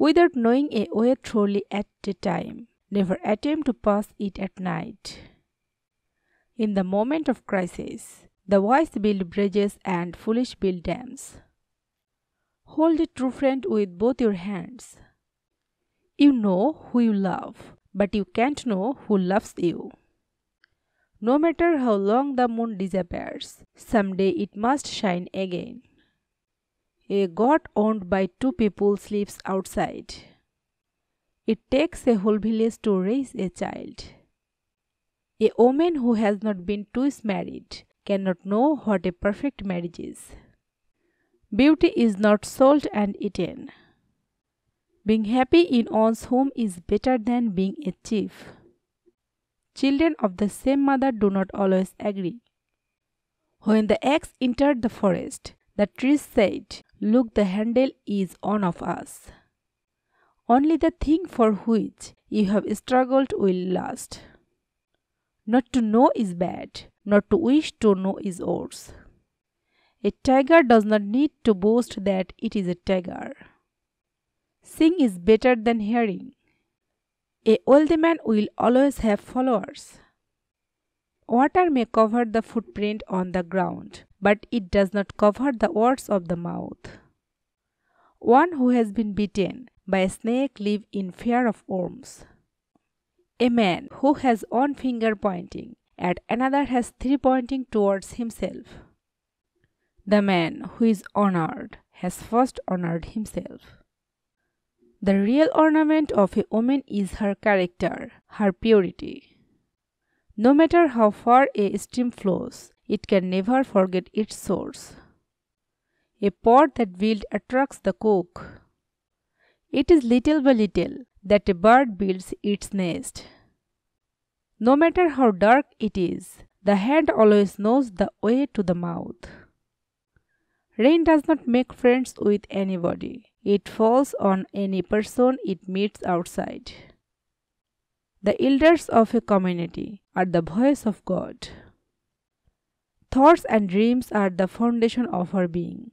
without knowing a way thoroughly at a time. Never attempt to pass it at night. In the moment of crisis, the wise build bridges and foolish build dams. Hold a true friend with both your hands. You know who you love, but you can't know who loves you. No matter how long the moon disappears, someday it must shine again. A god owned by two people sleeps outside. It takes a whole village to raise a child. A woman who has not been twice married cannot know what a perfect marriage is. Beauty is not sold and eaten. Being happy in one's home is better than being a chief. Children of the same mother do not always agree. When the axe entered the forest, the trees said, Look, the handle is on of us. Only the thing for which you have struggled will last. Not to know is bad, not to wish to know is worse. A tiger does not need to boast that it is a tiger. Seeing is better than hearing. A wealthy man will always have followers. Water may cover the footprint on the ground, but it does not cover the words of the mouth. One who has been bitten by a snake lives in fear of worms. A man who has one finger pointing at another has three pointing towards himself. The man who is honored has first honored himself. The real ornament of a woman is her character, her purity. No matter how far a stream flows, it can never forget its source. A pot that builds attracts the cook. It is little by little that a bird builds its nest. No matter how dark it is, the hand always knows the way to the mouth. Rain does not make friends with anybody. It falls on any person it meets outside. The elders of a community are the voice of God. Thoughts and dreams are the foundation of our being.